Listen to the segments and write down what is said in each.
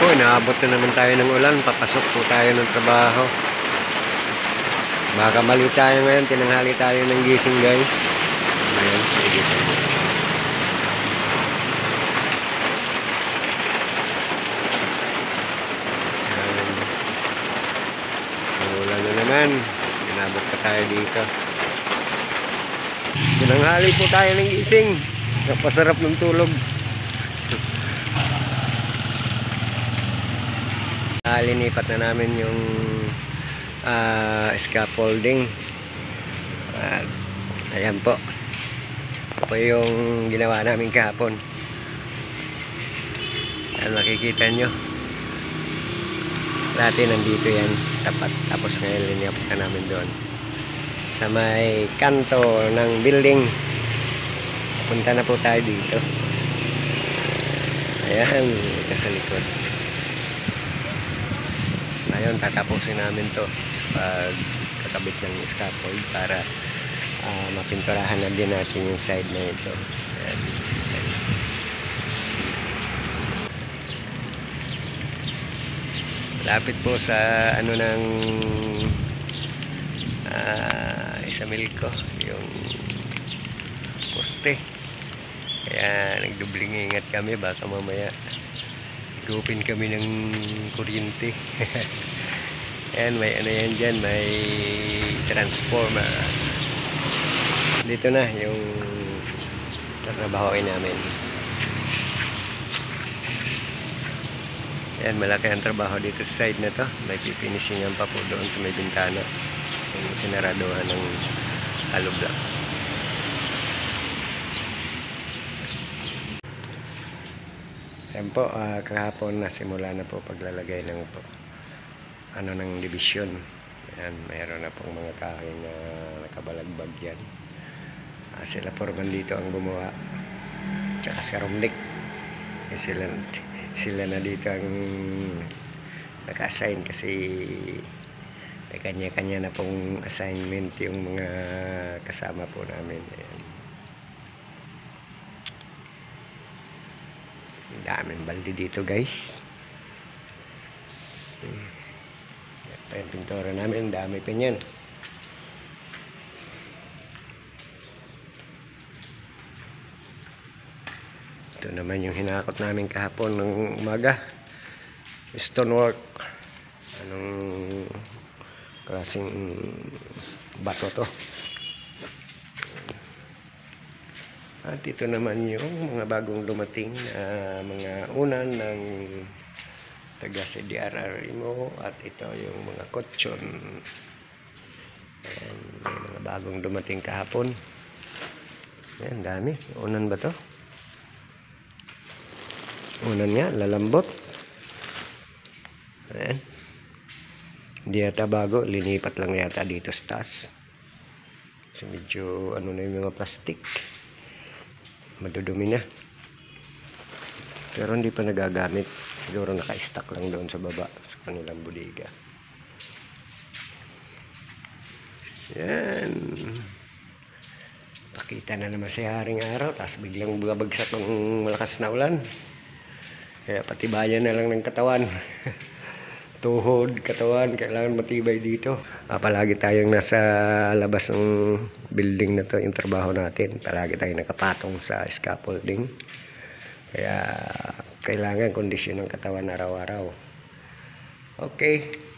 po, inaabot na naman tayo ng ulan. Papasok po tayo ng trabaho. Baka mali tayo ngayon. Tinanghali tayo ng gising guys. Ayan, sige. Ulan na naman. Inabot pa tayo dito. Tinanghali po tayo ng gising. Napasarap ng tulog. Linipat na namin yung ah, scaffolding. At ayan po. Ito po yung ginawa namin kahapon. Ayan, makikita nyo. Dati nandito yan sa tapat. Tapos ngayon linipat na namin doon. Sa may kanto ng building. Punta na po tayo dito. Ayan, sa likod. Ngayon, tatapusin namin to pag kakabit ng scaffold para ah, mapinturahan na din natin yung side na ito. Ayan. Lapit po sa ano ng ah, isamil ko, yung poste. Kaya nagdubling ingat kami baka mamaya gupin kami ng kuryente. Ayan, may ano yan dyan, may transformer. Dito na yung tatrabahoin namin. Ayan, malaki ang trabaho dito sa side na to. May pipinisingan pa po doon sa may bintana. Yung sinaraduhan ng hollow block. Ayan po, ah, kahapon nasimula na po paglalagay ng po, ano ng division. Ayan, mayroon na pong mga kahoy na nakabalagbag yan. Ah, sila Forman dito ang gumawa. Tsaka si Romnick. Eh, sila, sila na dito ang naka-assign kasi may kanya-kanya na pong assignment yung mga kasama po namin. Ayan. Daming balde dito guys. Hmm. Yan pa yung pintura namin. Ang dami pa niyan. Ito naman yung hinakot namin kahapon ng umaga. Stonework. Anong klaseng bato to? At ito naman yung mga bagong dumating na mga unan ng taga CDRR mo at ito yung mga kotsyon. Ayan, may mga bagong dumating kahapon. Ayan, dami. Unan ba to? Unan nga, lalambot. Ayan. Hindi yata bago. Linipat lang yata dito sa taas. Kasi medyo ano na yung mga plastic madudumi na pero hindi pa nagagamit siguro naka-stack lang doon sa baba sa kanilang budiga yan pakita na naman si haring araw tapos biglang babagsak ng malakas na ulan kaya patibayan na lang ng katawan tuhod, katawan, kailangan matibay dito. Ah, palagi tayong nasa labas ng building na to, yung trabaho natin. Palagi tayong nakapatong sa scaffolding. Kaya kailangan kondisyon ng katawan araw-araw. Okay.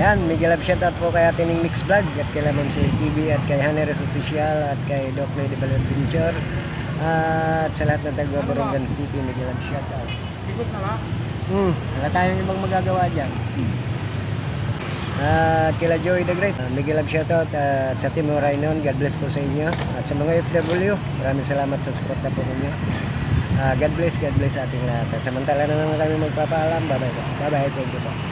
Ayan, Miguel Love shoutout po kay Atining Mix Vlog at kay Lamang si TV at kay Haneres Official at kay Doc Lady Adventure at sa lahat ng taga Borongan City, Miguel Love shoutout. Ikot na lang. Hmm, wala tayong ibang magagawa dyan. At kila Joey the Great, uh, Miguel Love shoutout at sa Team Rainon, God bless po sa inyo. At sa mga FW, maraming salamat sa support na po ninyo. Ah, God bless, God bless sa ating lahat. At samantala na naman kami magpapaalam. Bye-bye po. Bye-bye. Thank you po.